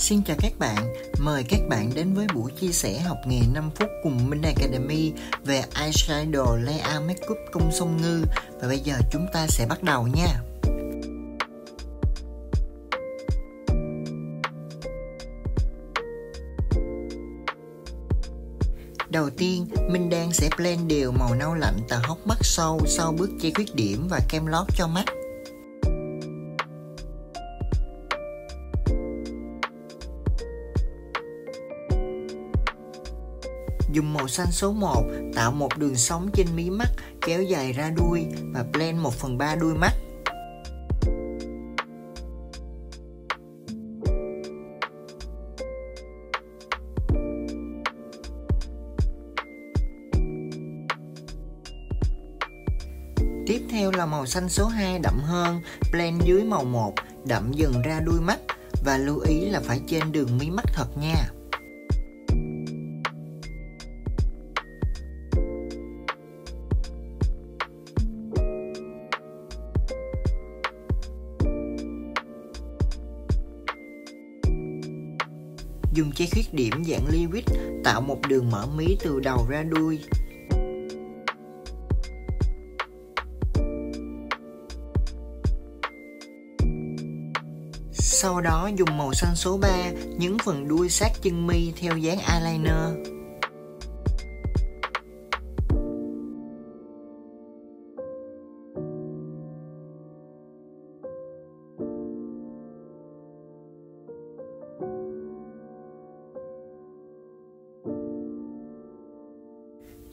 Xin chào các bạn, mời các bạn đến với buổi chia sẻ học nghề 5 phút cùng Minh Academy về eyeshadow layout makeup công song ngư và bây giờ chúng ta sẽ bắt đầu nha. Đầu tiên, Minh Đan sẽ blend đều màu nâu lạnh tờ hốc mắt sâu sau bước che khuyết điểm và kem lót cho mắt. Dùng màu xanh số 1 tạo một đường sóng trên mí mắt kéo dài ra đuôi và blend 1 phần 3 đuôi mắt. Tiếp theo là màu xanh số 2 đậm hơn, blend dưới màu 1, đậm dần ra đuôi mắt và lưu ý là phải trên đường mí mắt thật nha. Dùng che khuyết điểm dạng liquid, tạo một đường mở mí từ đầu ra đuôi. Sau đó dùng màu xanh số 3 nhấn phần đuôi sát chân mi theo dáng eyeliner.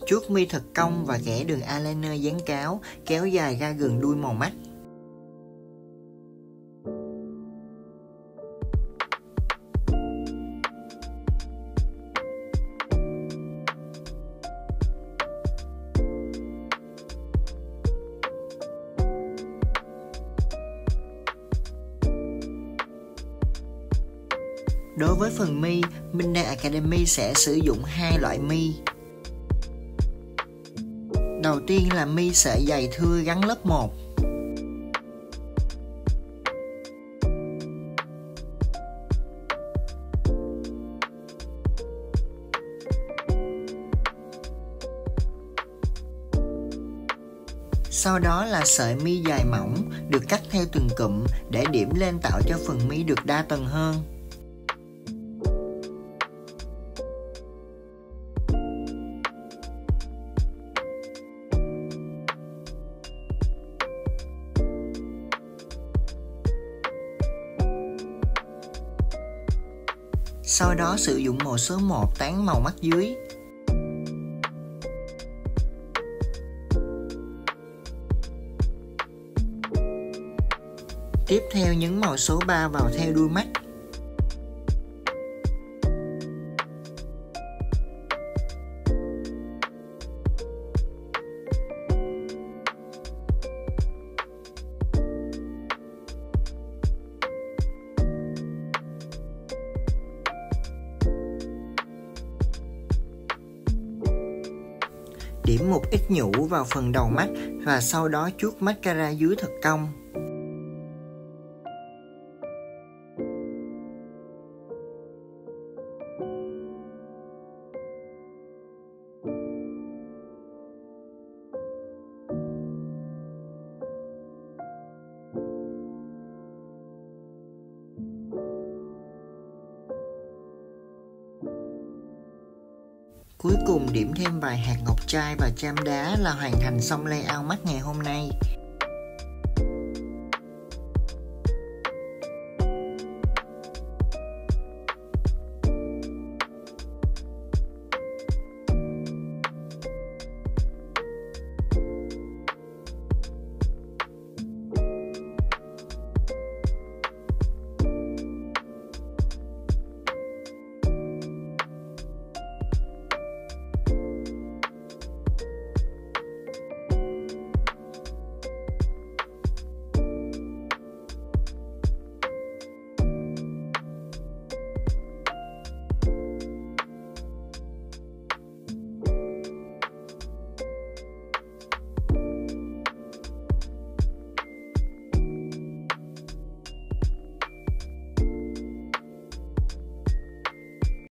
Trước mi thật cong và kẻ đường eyeliner dán cáo kéo dài ra gần đuôi màu mắt. Đối với phần mi, Minh Academy sẽ sử dụng hai loại mi Đầu tiên là mi sợi dày thưa gắn lớp 1 Sau đó là sợi mi dài mỏng được cắt theo từng cụm để điểm lên tạo cho phần mi được đa tầng hơn. Sau đó sử dụng màu số 1 tán màu mắt dưới. Tiếp theo nhấn màu số 3 vào theo đuôi mắt. Điểm một ít nhũ vào phần đầu mắt và sau đó chuốt mascara dưới thật cong. Cuối cùng điểm thêm vài hạt ngọc trai và cham đá là hoàn thành xong layout mắt ngày hôm nay.